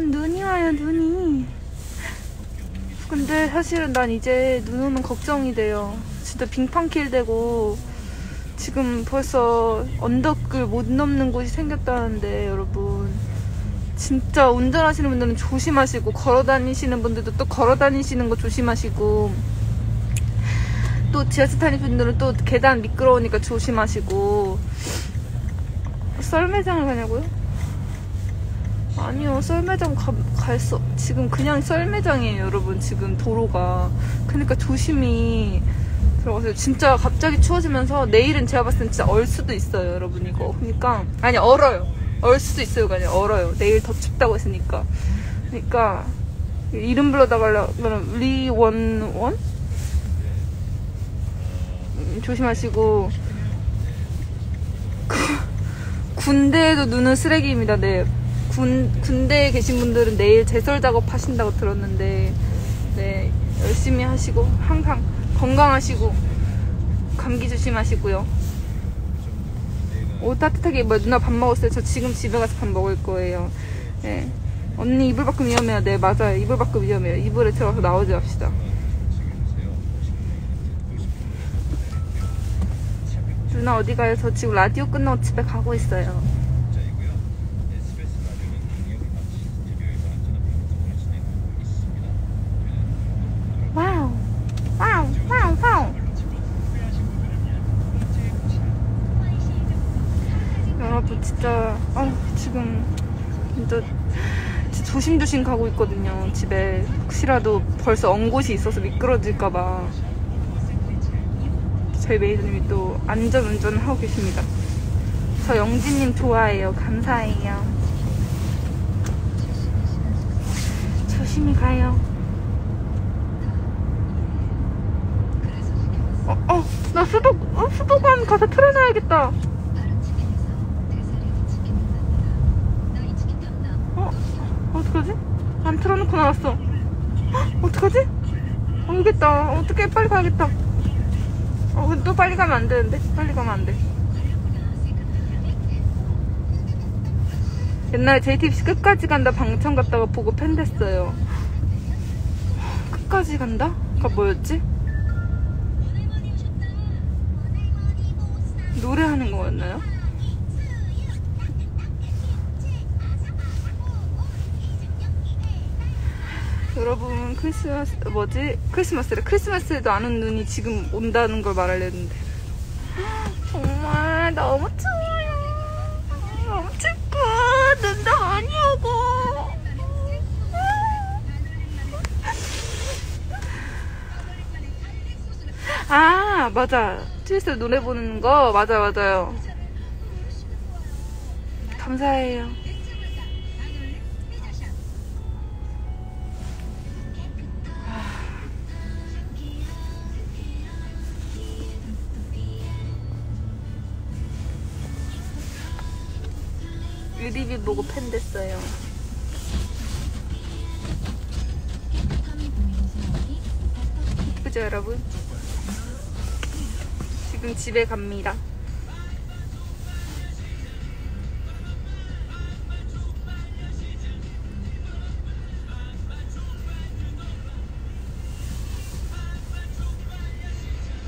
여러분 눈이 와요 눈이. 근데 사실은 난 이제 눈 오면 걱정이 돼요. 진짜 빙판길 되고 지금 벌써 언덕을 못 넘는 곳이 생겼다는데 여러분. 진짜 운전하시는 분들은 조심하시고 걸어 다니시는 분들도 또 걸어 다니시는 거 조심하시고 또 지하철 타는 분들은 또 계단 미끄러우니까 조심하시고. 썰매장을 가냐고요? 아니요 썰매장 갈수 지금 그냥 썰매장이에요 여러분. 지금 도로가. 그러니까 조심히 들어가세요. 진짜 갑자기 추워지면서 내일은 제가 봤을 땐 진짜 얼 수도 있어요 여러분 이거. 그러니까 아니 얼어요. 얼 수도 있어요가 아니라 얼어요. 내일 더 춥다고 했으니까. 그러니까 이름 불러다가려면 리원원? 음, 조심하시고. 군대에도 눈은 쓰레기입니다 네 군, 군대에 계신 분들은 내일 제설 작업 하신다고 들었는데, 네, 열심히 하시고, 항상 건강하시고, 감기 조심하시고요. 옷 따뜻하게 입어요. 누나 밥 먹었어요. 저 지금 집에 가서 밥 먹을 거예요. 네. 언니 이불 밖은 위험해요. 네, 맞아요. 이불 밖은 위험해요. 이불에 들어가서 나오지 맙시다. 누나 어디 가요? 저 지금 라디오 끝나고 집에 가고 있어요. wow wow wow wow 여러분 진짜 아 지금 진짜, 진짜 조심조심 가고 있거든요. 집에 혹시라도 벌써 언 곳이 있어서 미끄러질까봐. 저희 메이저님이 또 안전운전을 하고 계십니다. 저 영진님 좋아해요. 감사해요. 조심히 가요. 어, 어, 나 수도, 어, 수도관 가서 틀어놔야겠다. 어떡하지? 안 틀어놓고 나왔어. 헉, 어떡하지? 모르겠다. 어떻게 빨리 가야겠다. 어, 또 빨리 가면 안 되는데? 빨리 가면 안 돼. 옛날에 JTBC 끝까지 간다 방청 갔다가 보고 팬 됐어요. 끝까지 간다? 가 뭐였지? 노래하는 거였나요? 여러분 크리스마스 뭐지? 크리스마스래. 크리스마스에도 안 온 눈이 지금 온다는 걸 말하려는데. 정말 너무 추워요. 너무 춥고 눈도 많이 오고. 아 맞아. 트위스트 노래 보는 거. 맞아 맞아요. 감사해요 유리비 보고 팬 됐어요 그죠 여러분? 지금 집에 갑니다.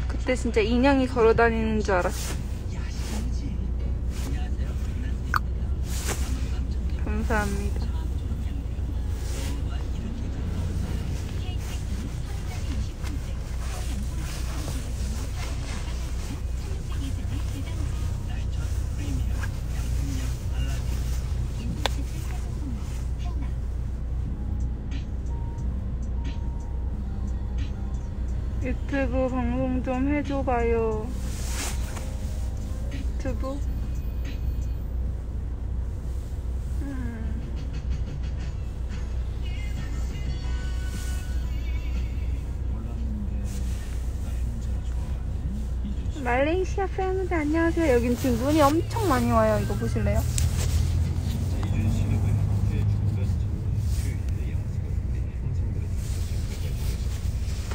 그때 진짜 인형이 걸어 다니는 줄 알았어. 감사합니다. 유튜브 방송 좀 해줘봐요. 시아 팬분들 안녕하세요. 여긴 지금 눈이 엄청 많이 와요. 이거 보실래요?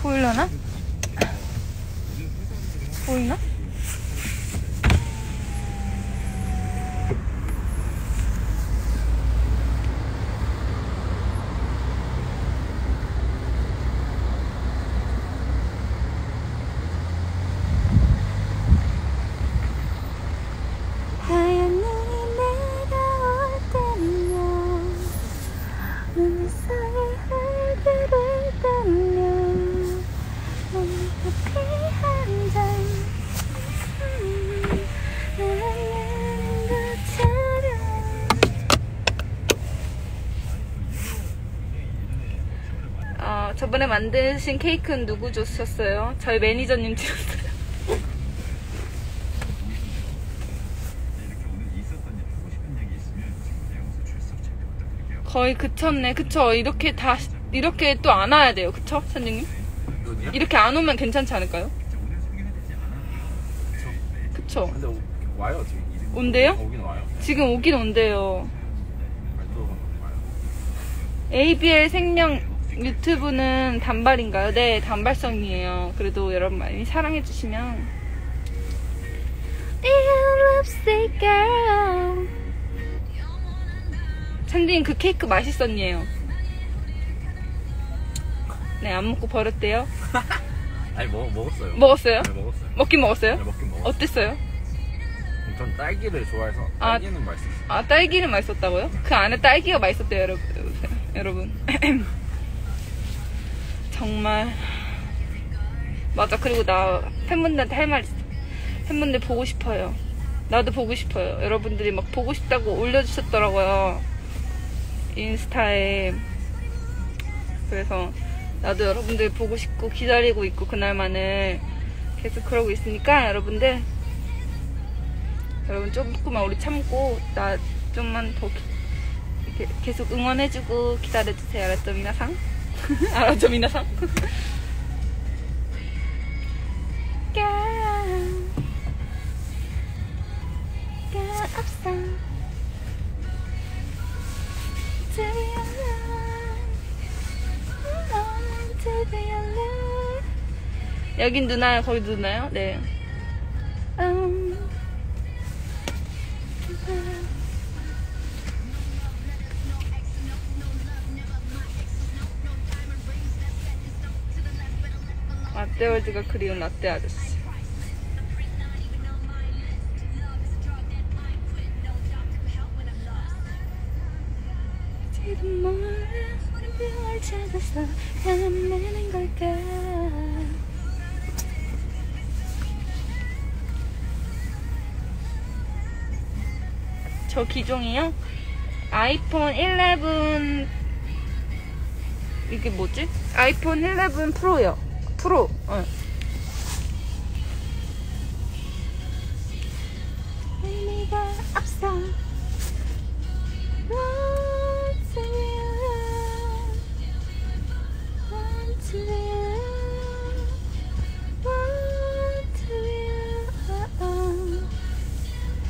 보이려나? 보이나? 만드신 케이크는 누구 주셨어요? 저희 매니저님 주셨어요. 거의 그쳤네. 그쵸? 이렇게 다, 이렇게 또 안 와야 돼요. 그쵸? 선생님? 이렇게 안 오면 괜찮지 않을까요? 그쵸? 온대요? 지금 오긴 온대요. ABL 생명 유튜브는 단발인가요? 네, 단발성이에요. 그래도 여러분 많이 사랑해주시면. lipstick girl. 찬디님 그 케이크 맛있었니에요. 네, 안 먹고 버렸대요. 아니 먹 먹었어요. 먹었어요? 네 먹었어요. 먹긴 먹었어요? 네 먹긴 먹었어요. 어땠어요? 전 딸기를 좋아해서 아. 딸기는 맛있었어요. 아, 딸기는 맛있었다고요? 그 안에 딸기가 맛있었대요, 여러분. 여러분. 정말. 맞아, 그리고 나 팬분들한테 할 말. 팬분들 보고 싶어요. 나도 보고 싶어요. 여러분들이 막 보고 싶다고 올려주셨더라고요. 인스타에. 그래서 나도 여러분들 보고 싶고 기다리고 있고 그날만을 계속 그러고 있으니까 여러분들 여러분 조금만 우리 참고 나 좀만 더 기- 계속 응원해주고 기다려주세요. 알았죠, 미나상? 알았죠, 미나상? 여긴 누나요? 거기 누나요? 네. Um, 라떼월드가 그리운 라떼 아저씨. 저 기종이요? 아이폰 11 이게 뭐지? 아이폰 11 프로요. 프로. 어. 의미가 없어. Want to be alone. Want to be alone. Want to be alone.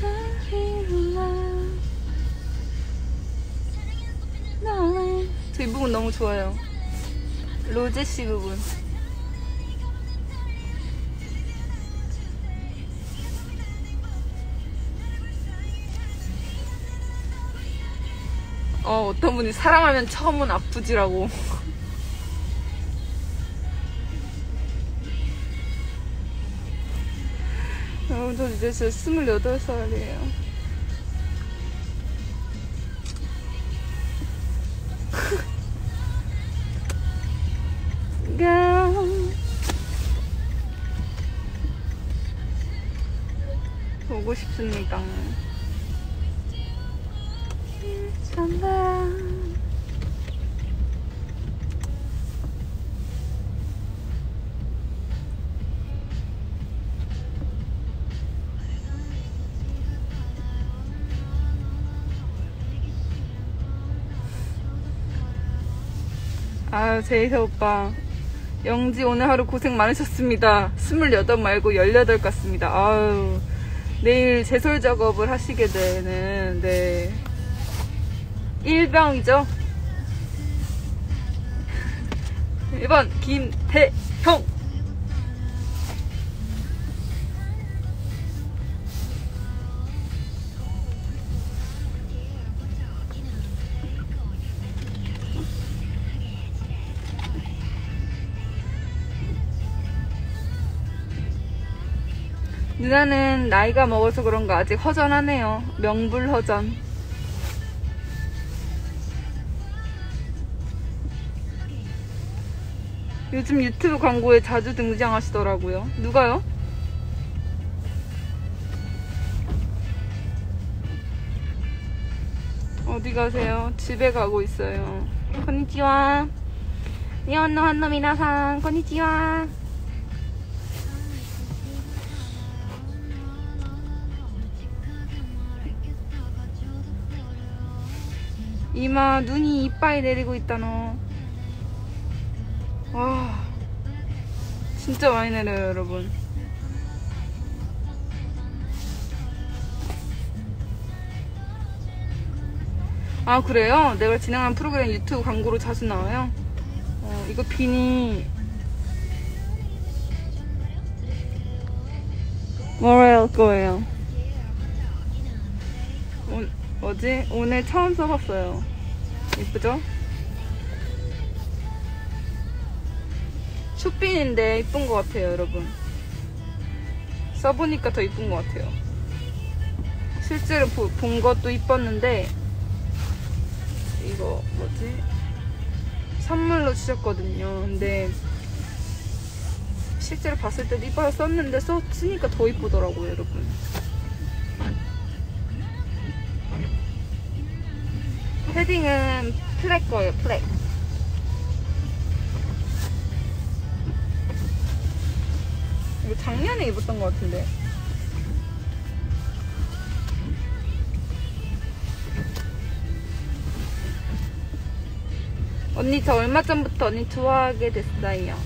I feel love. Darling. 저이 부분 너무 좋아요. 로제 씨 부분. 어, 어떤 분이 사랑하면 처음은 아프지라고. 여러분, 저 이제 진짜 28살이에요. girl. 보고 싶습니다. 전화. 아유, 제이사 오빠. 영지 오늘 하루 고생 많으셨습니다. 28 말고 18 같습니다. 아유. 내일 제설 작업을 하시게 되는, 네. 일병이죠? 1번, 김태형! 누나는 나이가 먹어서 그런가 아직 허전하네요. 명불허전. 요즘 유튜브 광고에 자주 등장하시더라고요. 누가요? 어디 가세요? 집에 가고 있어요. 네, 건니치와 네, 니온노 한노미나상 건니치와 は今눈이 이빨내리고 있다 너와. 진짜 많이 내려요 여러분. 아 그래요? 내가 진행한 프로그램 유튜브 광고로 자주 나와요? 어, 이거 비니. 뭐랄 거예요. 오, 뭐지? 오늘 처음 써봤어요 예쁘죠? 쇼핀인데 이쁜 것 같아요 여러분 써보니까 더 이쁜 것 같아요 실제로 보- 본 것도 이뻤는데 이거 뭐지? 선물로 주셨거든요. 근데 실제로 봤을 때도 이뻐서 썼는데 써, 쓰니까 더 이쁘더라고요, 여러분. 패딩은 플랙 거예요, 플랙. 이거 작년에 입었던 것 같은데. 언니 저 얼마 전부터 언니 좋아하게 됐어요.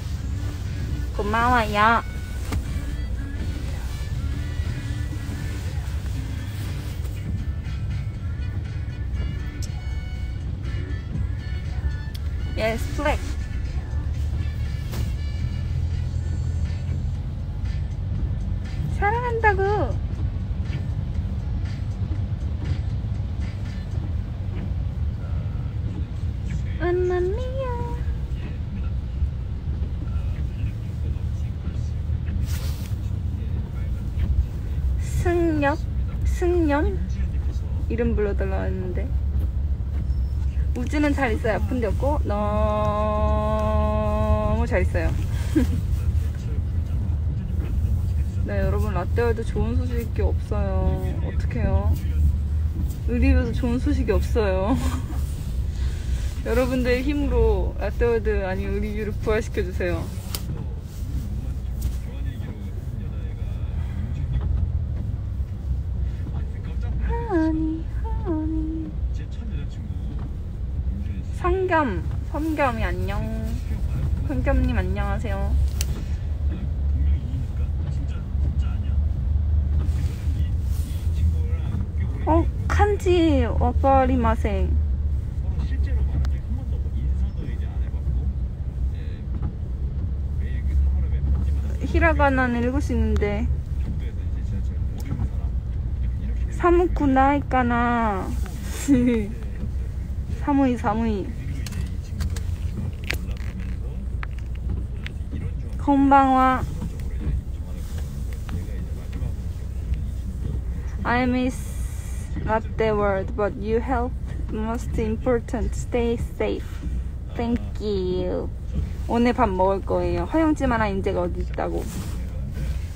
고마워요. Yes, flex. 사랑한다고. 엄마미야. 승엽? 승연? 이름 불러달라 했는데 우주는 잘 있어요. 아픈 데 없고 너무 잘 있어요. 네 여러분 라떼월드 좋은 소식이 없어요. 어떡해요? 의리뷰도 좋은 소식이 없어요. 여러분들의 힘으로 라떼월드 아니면 의리뷰를 부활시켜주세요 하니 하니 제첫 여자친구 임준희 씨 성겸 성겸이 안녕. 성겸님 안녕하세요. 어 칸지 와파리마생 히라가나는 읽을 수 있는데. 돼서 사무쿠 나이까나. 사무이 사무이 친구 I miss latte world but you help most important stay safe thank you 오늘 밥 먹을 거예요 허영지만한 인재가 어디 있다고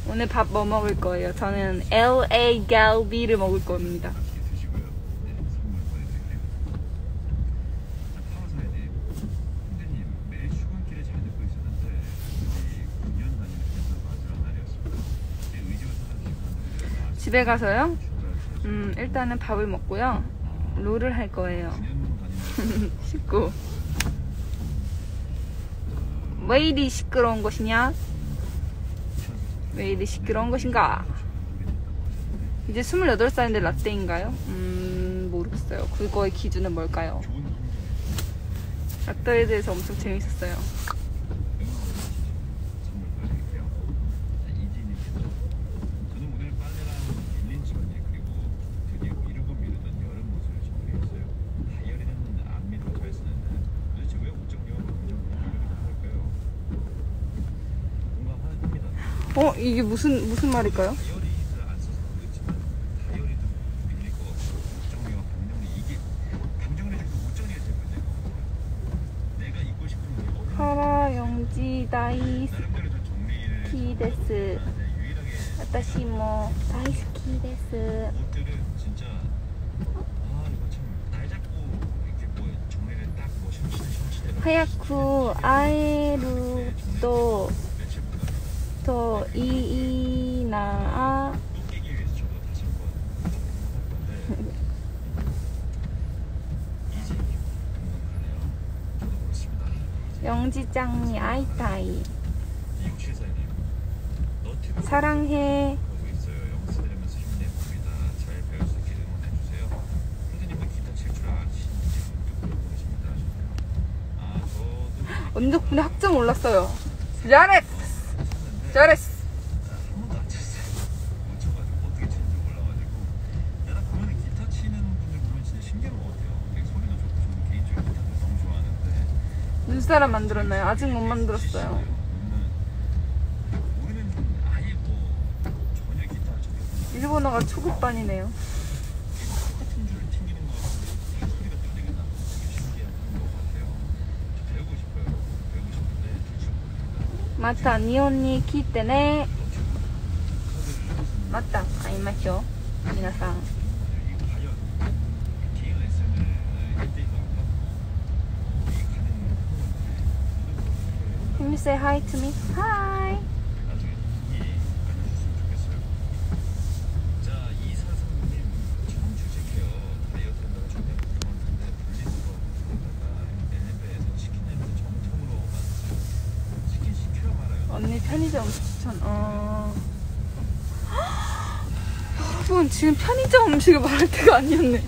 오늘 밥 뭐 먹을 거예요 저는 LA 갈비를 먹을 겁니다 맛있게 드시고요. 네, 선물 보내드릴게요. 자, 파워사에 대해 형제님 매일 출근길에 잘 듣고 있었는데 우리 9년 다니는 회사 마지막 날이었습니다. 제 의지와 사랑이 집에 가서요? 음 일단은 밥을 먹고요. 롤을 할 거예요. 9년 다니는 씻고 왜 이리 시끄러운 것이냐? 왜 이리 시끄러운 것인가? 이제 28살인데 라떼인가요? 음 모르겠어요. 그거의 기준은 뭘까요? 라떼에 대해서 엄청 재밌었어요 선물 보내드릴게요. 자, 이지님께서 저는 오늘 빨래랑 밀린 집안일 그리고 드디어 미루고 미루던 여름 옷을 정리했어요. 다이어리는 안 미루고 잘 쓰는데 도대체 왜 옷 정리와 감정 공유를 할까요? 공감합니다. 어 이게 무슨 무슨 말일까요? 것 같고 옷 정리와 방정리 이게 방정리 중 물어보겠습니다. 아 저도 언덕분에 학점 올랐어요? 잘했어 쳤는데 잘했어 한 번도 안 쳤어요. 못 쳐가지고 어떻게 치는지 몰라가지고 내가 보면 기타 치는 분들 보면 진짜 신기한 것 같아요. 되게 소리도 좋고 저는 개인적으로 기타를 너무 좋아하는데 눈사람 만들었나요? 아직 못 만들었어요 우리는 아예 뭐 전혀 기타를 쳐서 일본어가 초급반이네요 똑같은 줄을 튕기는 것 같은데 소리가 또 되게 나고 되게 신기한 것 같아요. 저 배우고 싶어요. 배우고 싶은데 잘 모릅니다. また日本に来てね 너튜브 카드를 また会いましょう皆さん Can you say hi to me? Hi. 말아요. 언니 편의점 추천 어... 여러분 지금 편의점 음식을 말할 때가 아니었네.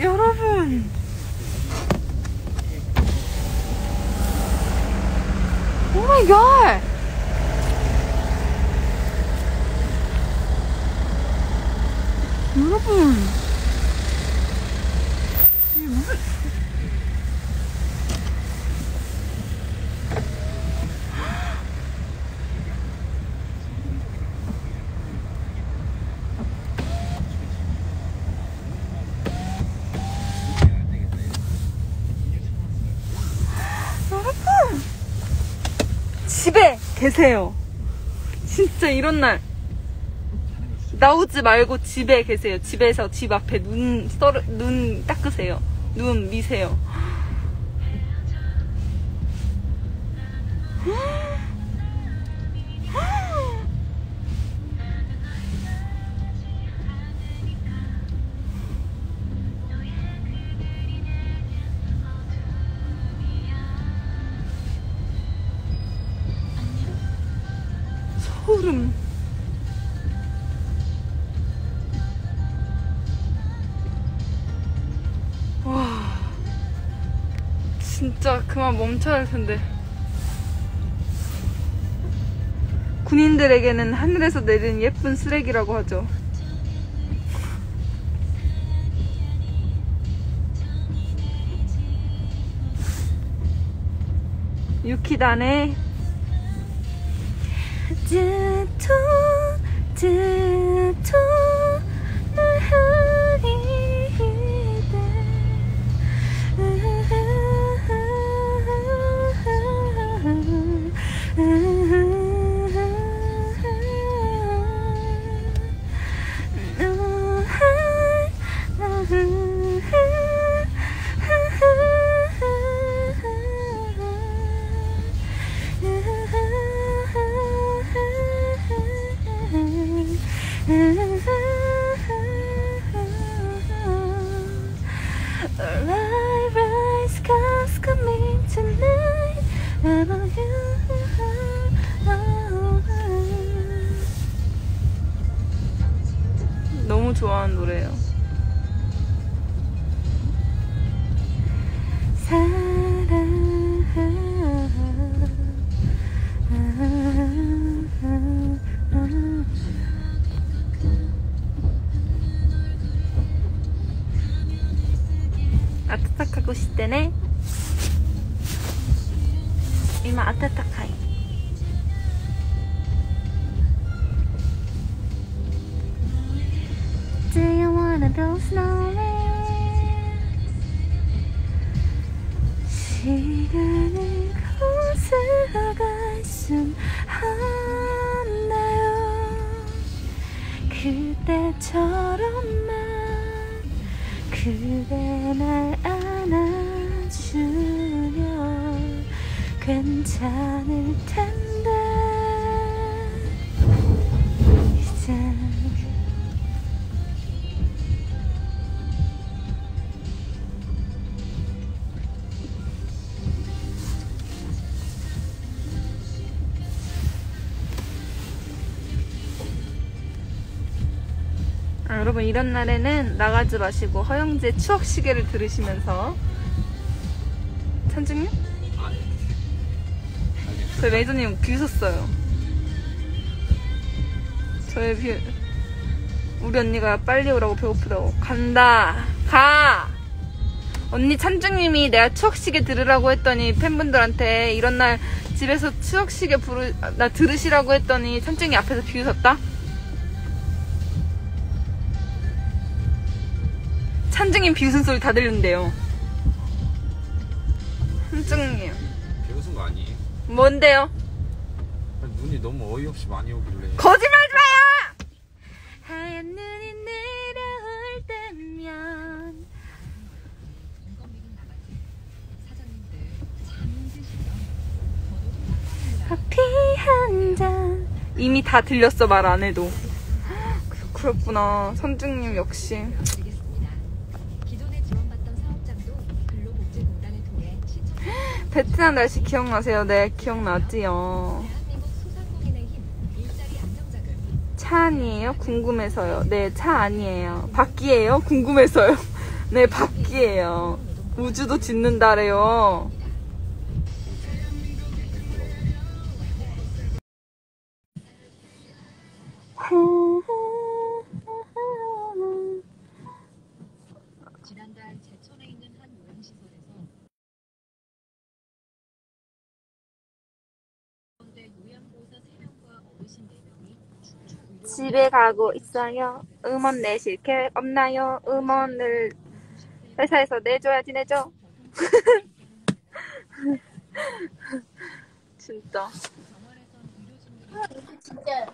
여러분 oh my god 여러분 이게 무슨 여러분 집에 계세요. 진짜 이런 날. 나오지 말고 집에 계세요. 집에서 집 앞에 눈, 썰, 눈 닦으세요. 눈 미세요 소름. 와 진짜 그만 멈춰야 할 텐데. 군인들에게는 하늘에서 내리는 예쁜 쓰레기라고 하죠. 유키단의 do 今暖かい Do you wanna build snowman? 시간을 거슬러갈 순 없나요 그때처럼만 그대 날 안아 괜찮을 텐데 이제 아, 여러분 이런 날에는 나가지 마시고 허영재 추억 시계를 들으시면서 찬중님? 아, 네. 저희 레이저님 비웃었어요. 저희 비 우리 언니가 빨리 오라고 배고프다고 간다 가 언니 찬중님이 내가 추억시계 들으라고 했더니 팬분들한테 이런 날 집에서 추억시계 부르 나 들으시라고 했더니 찬중이 앞에서 비웃었다. 찬중님 비웃은 소리 다 들린대요. 찬중님? 뭔데요? 아니, 눈이 너무 어이없이 많이 오길래. 거짓말하지 마요! 하얀 눈이 내려올 때면 커피 한잔 이미 다 들렸어 말 안 해도 그- 그렇구나 선중님 역시 베트남 날씨 기억나세요? 네 기억나지요 차 아니에요? 궁금해서요. 네, 차 아니에요. 바퀴예요? 궁금해서요. 네, 바퀴예요. 우주도 짓는다래요. 집에 가고 있어요. 음원 내실 계획 없나요? 음원을 회사에서 내줘야지 내줘. 진짜.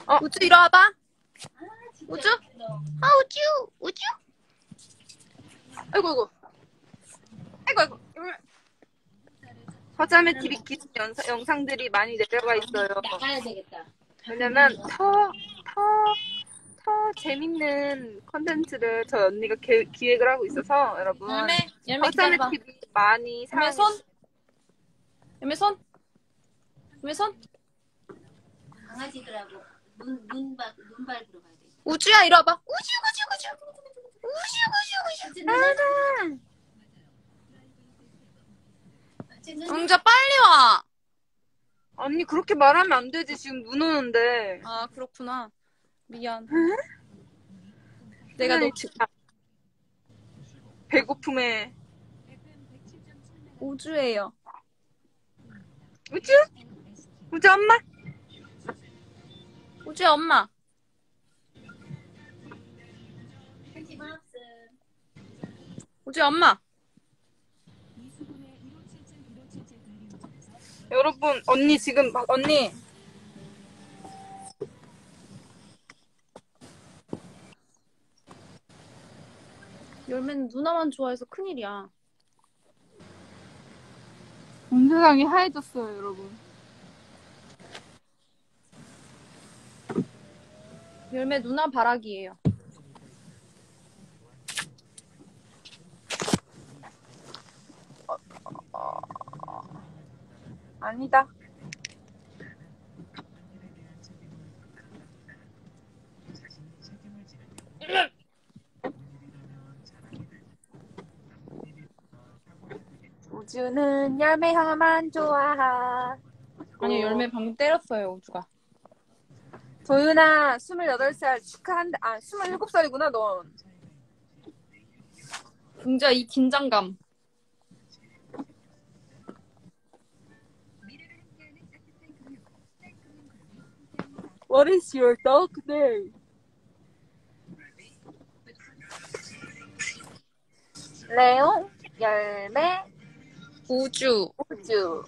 어, 우주 이리 와봐. 우주? 아, 우주, 우주. 아이고, 아이고. 아이고, 아이고. 허자매 TV 영상, 영상들이 많이 내려가 있어요. 나가야 되겠다. 왜냐면 더, 더, 더 재밌는 컨텐츠를 저희 언니가 계- 기획을 하고 있어서 여러분 열매, 열매 허자매 기다려봐. TV 많이 사랑해 열매 손. 열매 손. 열매 손. 강아지들하고 눈, 눈발, 눈발 들어가야 돼. 우주야 이리 와봐. 우주 우주 우주. 우주 우주 우주. 나나 어쨌든 영자 빨리 와. 언니 그렇게 말하면 안 되지 지금 눈 오는데 아 그렇구나. 미안. 내가 너 지금 배고픔에 우주예요. 우주? 우주 엄마? 우주야 엄마. 우주야 엄마. 여러분 언니 지금 막- 언니 열매는 누나만 좋아해서 큰일이야. 온 세상이 하얘졌어요 여러분 열매 누나 바라기예요. 아니다 우주는 열매 향만 좋아하 아니 열매 방금 때렸어요 우주가. 도윤아 28살 축하한다 아 27살이구나 넌 공자 이 긴장감. What is your dog name? 레옹, 열매, 우주. 우주.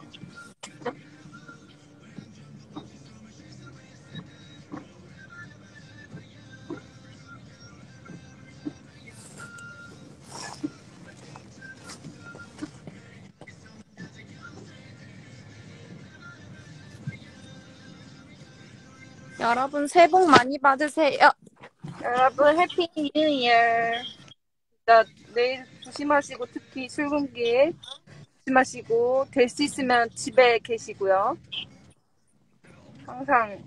여러분 새해 복 많이 받으세요. 여러분 happy new year. 내일 조심하시고 특히 출근길 조심하시고 될 수 있으면 집에 계시고요. 항상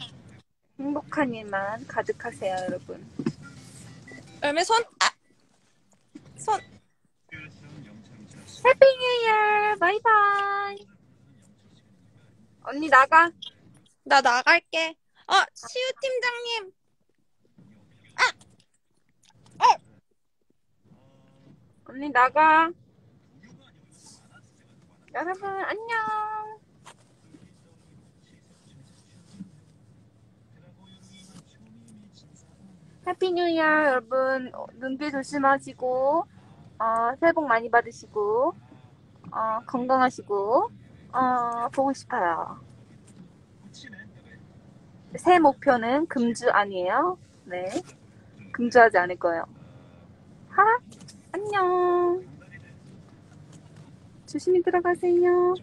행복한 일만 가득하세요, 여러분. 열매 손! 아! 손! happy new year! bye bye! 언니 나가! 나 나갈게. 어, 시우 팀장님! 언니 나가. 여러분 안녕. happy new year 여러분 어, 눈길 조심하시고 어, 새해 복 많이 받으시고 어, 건강하시고 어, 보고 싶어요. 새해 목표는 금주 아니에요. 네. 금주하지 않을 거예요. 하? 안녕. 조심히 들어가세요.